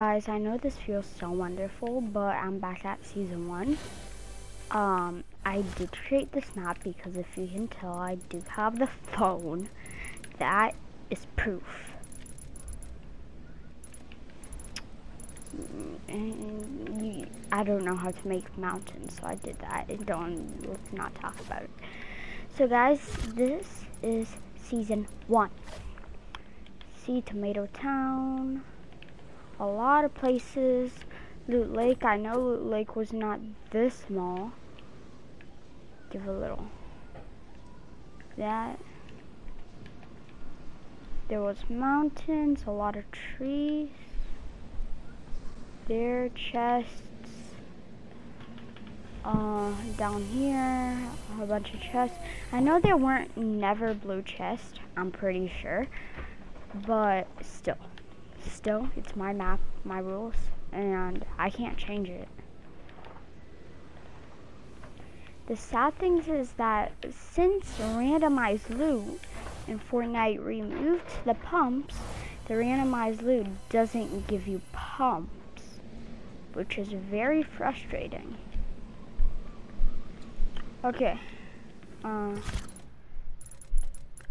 Guys, I know this feels so wonderful, but I'm back at season one. Um, I did create this map because if you can tell, I do have the phone. That is proof. And you, I don't know how to make mountains, so I did that. And don't, let's not talk about it. So guys, this is season one. See Tomato Town a lot of places. Loot Lake, I know Loot Lake was not this small. Give a little. That. There was mountains, a lot of trees. There, chests. Uh, down here, a bunch of chests. I know there weren't never blue chests, I'm pretty sure. But still still, it's my map, my rules, and I can't change it. The sad thing is that since randomized loot in Fortnite removed the pumps, the randomized loot doesn't give you pumps, which is very frustrating. Okay. Uh,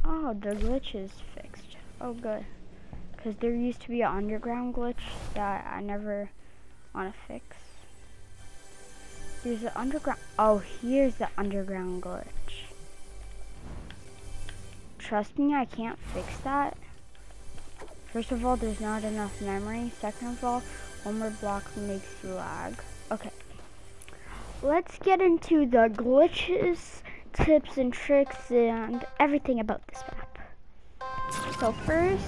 oh, the glitch is fixed. Oh, good. Because there used to be an underground glitch that I never want to fix. There's an underground. Oh, here's the underground glitch. Trust me, I can't fix that. First of all, there's not enough memory. Second of all, one more block makes you lag. Okay. Let's get into the glitches, tips and tricks, and everything about this map. So first,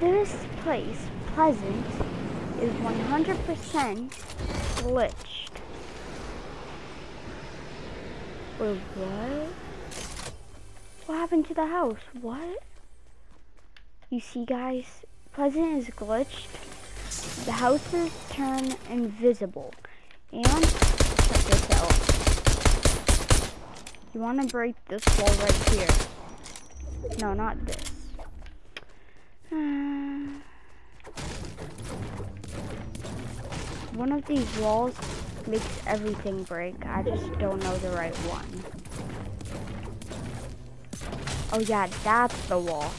this place, Pleasant, is 100% glitched. Wait, what? What happened to the house? What? You see, guys, Pleasant is glitched. The houses turn invisible. And, check this out. You want to break this wall right here. No, not this. Hmm. One of these walls makes everything break. I just don't know the right one. Oh yeah, that's the wall.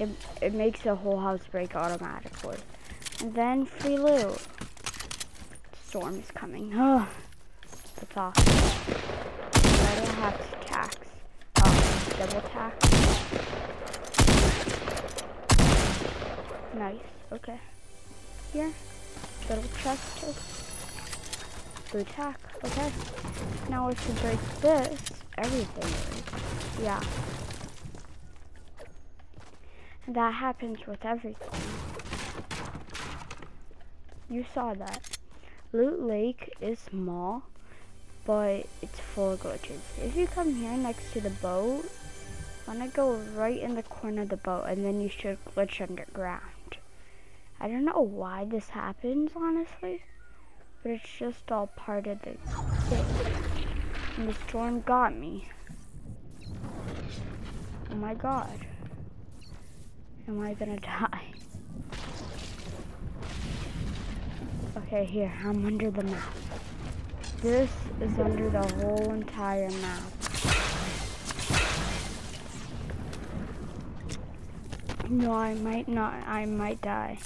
It, it makes the whole house break automatically. And then free loot. Storm is coming. Oh, that's awesome. I have tax? Oh, double tax. Nice, okay. Here little chest. Blue tack, okay. Now if you break this, everything. Yeah. That happens with everything. You saw that. Loot Lake is small, but it's full of glitches. If you come here next to the boat, wanna go right in the corner of the boat, and then you should glitch underground. I don't know why this happens, honestly. But it's just all part of the thing. And the storm got me. Oh my god. Am I gonna die? Okay, here, I'm under the map. This is under the whole entire map. No, I might not, I might die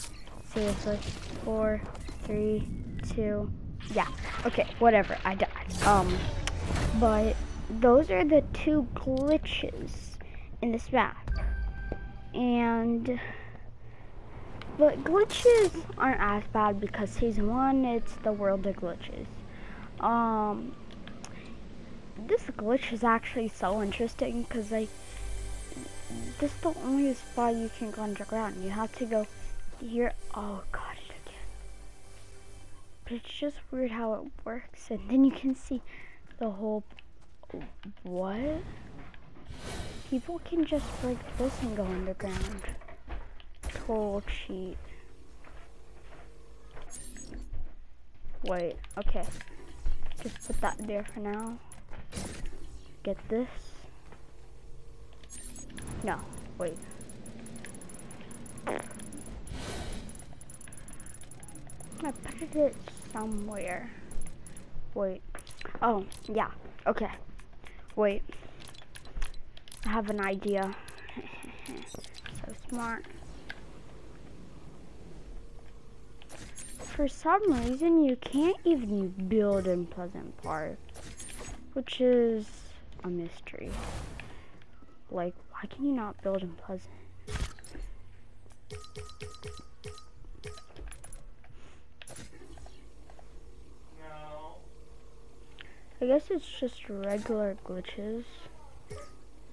seriously. Four, three, two, yeah. Okay, whatever, I died. Um, but those are the two glitches in this map. And, but glitches aren't as bad because season one, it's the world of glitches. Um, this glitch is actually so interesting because like, this is the only spot you can go underground. You have to go here. Oh, got it again. But it's just weird how it works. And then you can see the whole. What? People can just break this and go underground. Total cheat. Wait, okay. Just put that there for now. Get this. No, wait. I put it somewhere. Wait. Oh, yeah. Okay. Wait. I have an idea. so smart. For some reason, you can't even build in Pleasant Park, which is a mystery. Like, why can you not build in Pleasant? I guess it's just regular glitches,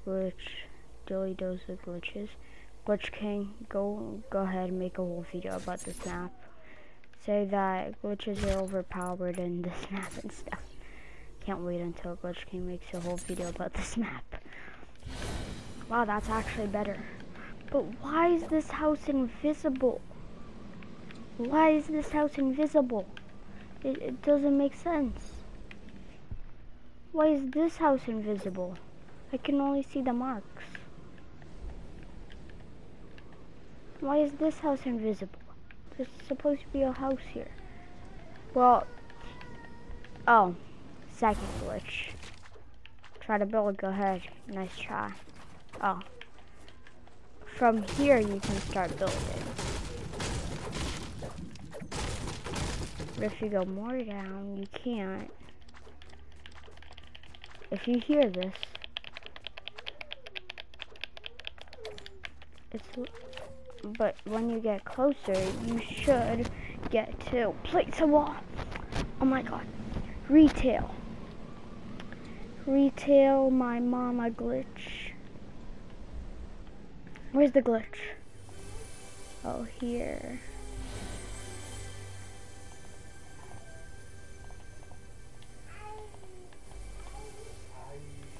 which Dilly does the glitches. Glitch King, go go ahead and make a whole video about this map. Say that glitches are overpowered in this map and stuff. Can't wait until Glitch King makes a whole video about this map. Wow, that's actually better. But why is this house invisible? Why is this house invisible? It, it doesn't make sense. Why is this house invisible? I can only see the marks. Why is this house invisible? There's supposed to be a house here. Well, oh, second glitch. Try to build, go ahead. Nice try. Oh. From here you can start building. But if you go more down, you can't. If you hear this, it's, but when you get closer, you should get to place a wall. Oh my god. Retail. Retail my mama glitch. Where's the glitch? Oh, here.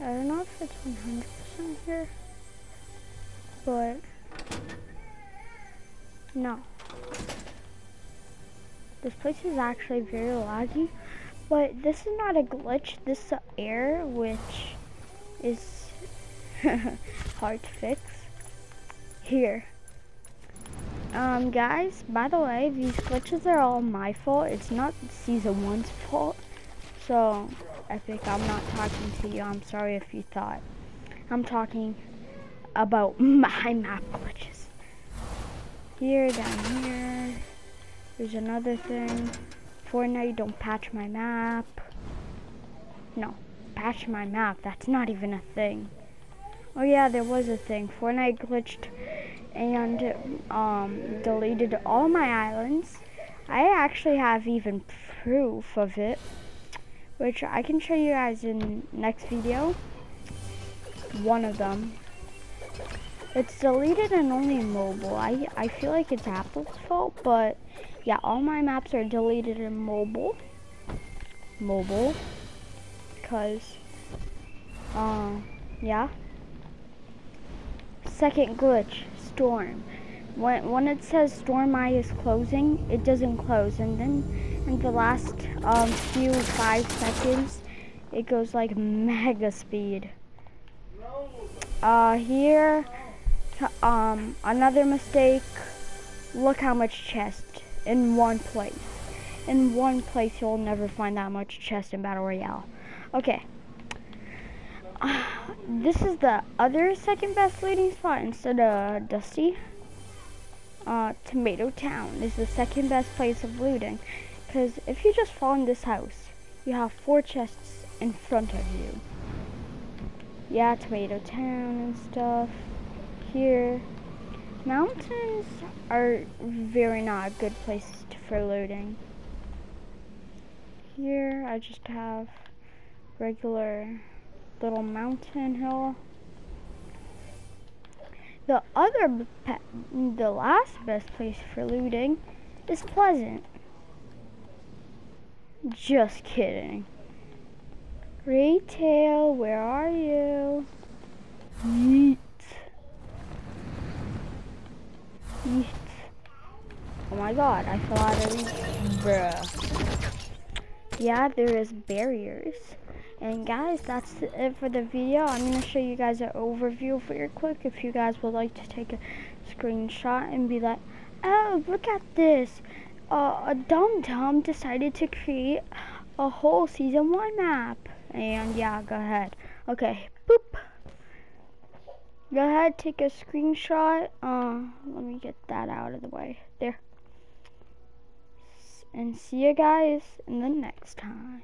I don't know if it's 100% here, but no. This place is actually very laggy, but this is not a glitch, this is error, which is hard to fix. Here. Um, guys, by the way, these glitches are all my fault. It's not season one's fault. So, Epic, I'm not talking to you. I'm sorry if you thought. I'm talking about my map glitches. Here, down here. There's another thing. Fortnite, don't patch my map. No, patch my map. That's not even a thing. Oh yeah, there was a thing. Fortnite glitched and um, deleted all my islands. I actually have even proof of it which I can show you guys in next video. One of them. It's deleted and only mobile. I, I feel like it's Apple's fault, but yeah, all my maps are deleted in mobile. Mobile. Because, uh, yeah. Second glitch, storm. When, when it says storm eye is closing, it doesn't close. And then in the last um, few five seconds, it goes like mega speed. Uh, here, um, another mistake. Look how much chest in one place. In one place, you'll never find that much chest in Battle Royale. Okay. Uh, this is the other second best leading spot instead of Dusty. Uh, Tomato Town is the second best place of looting. Because if you just fall in this house, you have four chests in front of you. Yeah, Tomato Town and stuff. Here. Mountains are very not a good places for looting. Here, I just have regular little mountain hill. The other, the last best place for looting is Pleasant. Just kidding. Retail, where are you? Yeet. Yeet. Oh my god, I fell out of these. Bruh. Yeah, there is barriers. And guys, that's it for the video. I'm going to show you guys an overview for quick if you guys would like to take a screenshot and be like, oh, look at this uh, a dumb dumb decided to create a whole season one map. And yeah, go ahead. Okay, boop. Go ahead, take a screenshot. Uh, let me get that out of the way. There. And see you guys in the next time.